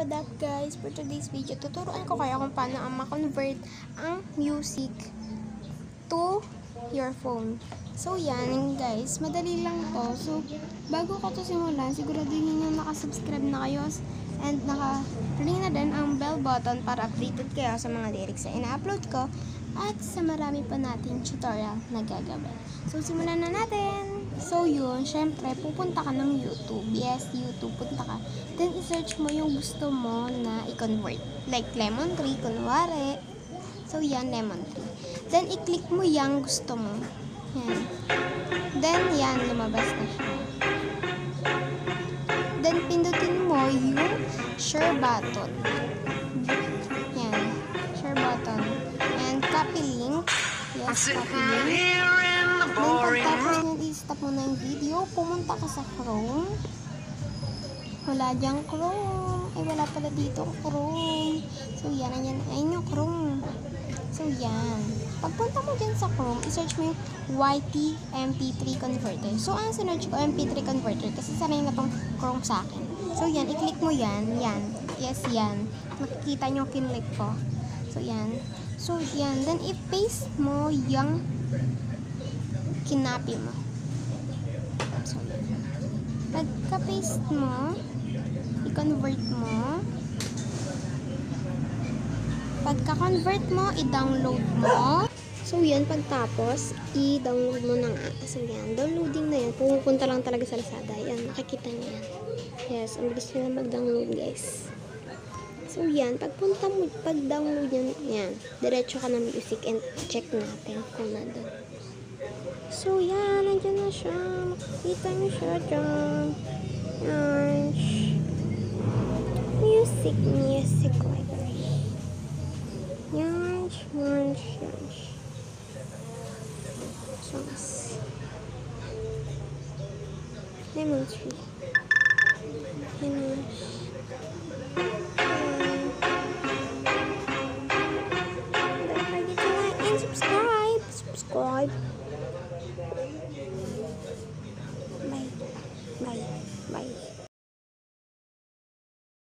what up guys? For today's video, tuturuan ko kayo kung paano ang ma-convert ang music to your phone. So yan guys, madali lang to. So bago ko to simulan, siguraduhin nyo nakasubscribe na kayo and naka-ring na din ang bell button para updated kayo sa mga lyrics na ina-upload ko at sa marami pa nating tutorial na gagawin. So simulan na natin! So yun, syempre pupunta ka ng YouTube. Yes, YouTube, punta ka. Then i-search mo yung gusto mo na i-convert. Like lemon tree, kunwari. So yan, lemon tree. Then i-click mo yung gusto mo. Yan. Then yan, lumabas na siya. Then pindutin mo yung share button. Yan, share button. And copy link. Yes, copy link. Then pagtapos nyan, i-stop mo na yung video, pumunta ka sa Chrome. Wala diyang Chrome. Ay, wala pala dito Chrome. So, yan, ayan, ayun yung Chrome. So, yan. Pagpunta mo dyan sa Chrome, i-search mo yung YT MP3 converter. So, ang sinerch ko, MP3 converter, kasi sanay na tong Chrome sa akin. So, yan, i-click mo yan, yan. Yes, yan. Nakikita nyo kinlik ko. So, yan. So, yan. Then, i-paste mo yung kinapi mo. So, yan. Pagka-paste mo, i-convert mo. Pagka-convert mo, i-download mo. So, yan. Pagtapos, i-download mo ng app. So, yan. Downloading na yan. Pupunta lang talaga sa Lazada. Yan. Makikita niyo yan. Yes. Ang bilis nila mag-download, guys. So, yan. Pagpunta mo, pag-download yan, yan. Diretso ka ng music and check natin kung nandun. So, yan. Nandiyan na siya. Makikita niyo siya dyan. Yan. Music, music library. Yan. Yan. Yan. Songs. Lemon tree. Yan. Don't forget